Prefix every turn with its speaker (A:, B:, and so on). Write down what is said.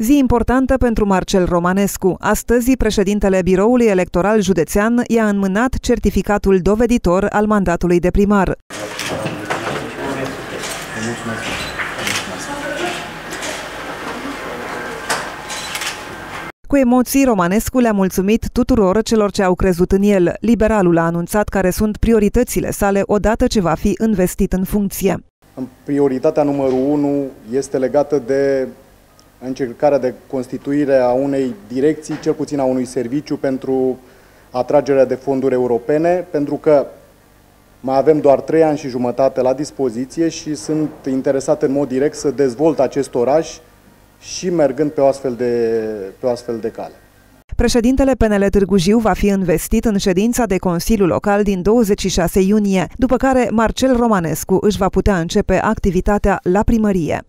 A: Zi importantă pentru Marcel Romanescu. Astăzi, președintele Biroului Electoral Județean i-a înmânat certificatul doveditor al mandatului de primar. Cu emoții, Romanescu le-a mulțumit tuturor celor ce au crezut în el. Liberalul a anunțat care sunt prioritățile sale odată ce va fi investit în funcție.
B: Prioritatea numărul 1 este legată de încercarea de constituire a unei direcții, cel puțin a unui serviciu pentru atragerea de fonduri europene, pentru că mai avem doar trei ani și jumătate la dispoziție și sunt interesat în mod direct să dezvolt acest oraș și mergând pe o astfel de, pe o astfel de cale.
A: Președintele PNL Târgu Jiu va fi investit în ședința de Consiliu Local din 26 iunie, după care Marcel Romanescu își va putea începe activitatea la primărie.